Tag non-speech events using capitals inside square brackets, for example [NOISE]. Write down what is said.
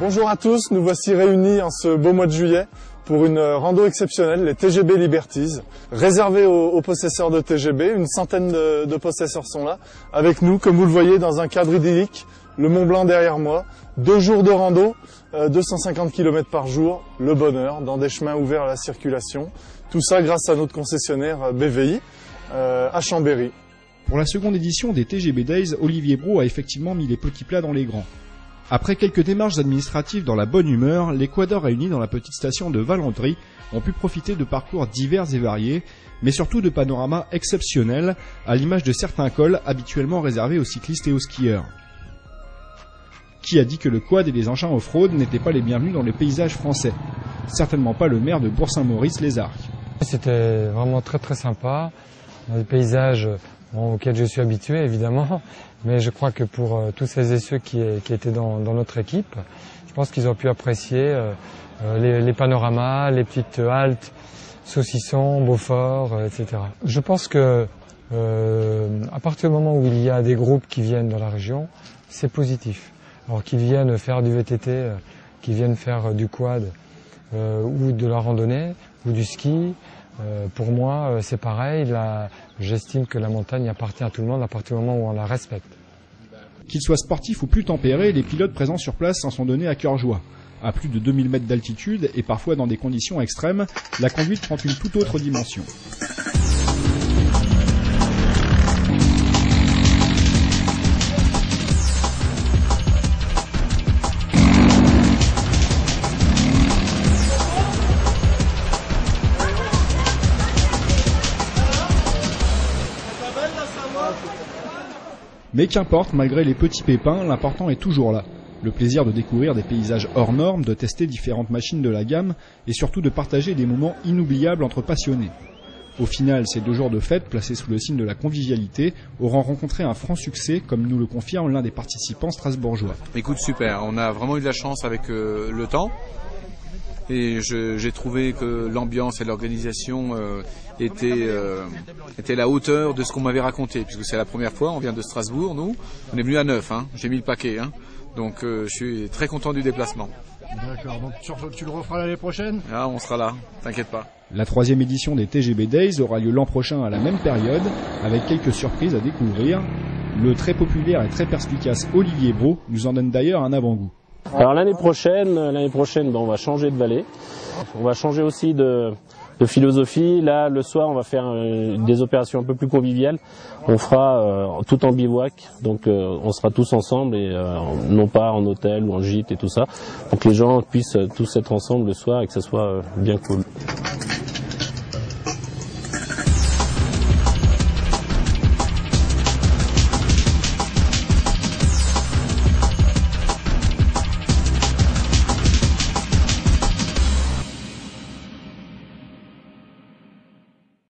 Bonjour à tous, nous voici réunis en ce beau mois de juillet pour une rando exceptionnelle, les TGB Liberties, réservée aux, possesseurs de TGB. Une centaine de, possesseurs sont là, avec nous, comme vous le voyez, dans un cadre idyllique, le Mont Blanc derrière moi, deux jours de rando, 250 euh, km par jour, le bonheur, dans des chemins ouverts à la circulation. Tout ça grâce à notre concessionnaire euh, BVI euh, à Chambéry. Pour la seconde édition des TGB Days, Olivier Bro a effectivement mis les petits plats dans les grands. Après quelques démarches administratives dans la bonne humeur, les quadeurs réunis dans la petite station de Valandry ont pu profiter de parcours divers et variés, mais surtout de panoramas exceptionnels, à l'image de certains cols habituellement réservés aux cyclistes et aux skieurs. Qui a dit que le quad et les engins off-road n'étaient pas les bienvenus dans les paysages français? Certainement pas le maire de Bourg-Saint-Maurice, les Arcs. C'était vraiment très très sympa. Auxquels je suis habitué évidemment, [LAUGHS] mais je crois que pour euh, tous ces et ceux qui, étaient dans, notre équipe, je pense qu'ils ont pu apprécier euh, euh, les, panoramas, les petites haltes, saucissons, Beaufort, etc. Je pense que à partir du moment où il y a des groupes qui viennent dans la région, c'est positif. Alors qu'ils viennent faire du VTT, qu'ils viennent faire du quad ou de la randonnée ou du ski, euh, pour moi, euh, c'est pareil. J'estime que la montagne appartient à tout le monde à partir du moment où on la respecte. Qu'ils soient sportifs ou plus tempérés, les pilotes présents sur place s'en sont donnés à cœur joie. À plus de 2000 mètres d'altitude et parfois dans des conditions extrêmes, la conduite prend une toute autre dimension. Mais qu'importe, malgré les petits pépins, l'important est toujours là. Le plaisir de découvrir des paysages hors normes, de tester différentes machines de la gamme et surtout de partager des moments inoubliables entre passionnés. Au final, ces deux jours de fête, placés sous le signe de la convivialité, auront rencontré un franc succès, comme nous le confirme l'un des participants strasbourgeois. Écoute, super, on a vraiment eu de la chance avec euh, le temps et j'ai trouvé que l'ambiance et l'organisation euh, étaient, euh, étaient la hauteur de ce qu'on m'avait raconté, puisque c'est la première fois, on vient de Strasbourg, nous, on est venu à neuf, hein, j'ai mis le paquet, hein, donc euh, je suis très content du déplacement. D'accord, donc tu, le referas l'année prochaine? Ah, on sera là, t'inquiète pas. La troisième édition des TGB Days aura lieu l'an prochain à la même période, avec quelques surprises à découvrir. Le très populaire et très perspicace Olivier Bro nous en donne d'ailleurs un avant-goût. Alors l'année prochaine, l'année prochaine, on va changer de vallée. On va changer aussi de, philosophie. Là, le soir, on va faire euh, des opérations un peu plus conviviales. On fera euh, tout en bivouac, donc euh, on sera tous ensemble et non pas en hôtel ou en gîte et tout ça. Donc les gens puissent tous être ensemble le soir et que ça soit bien cool.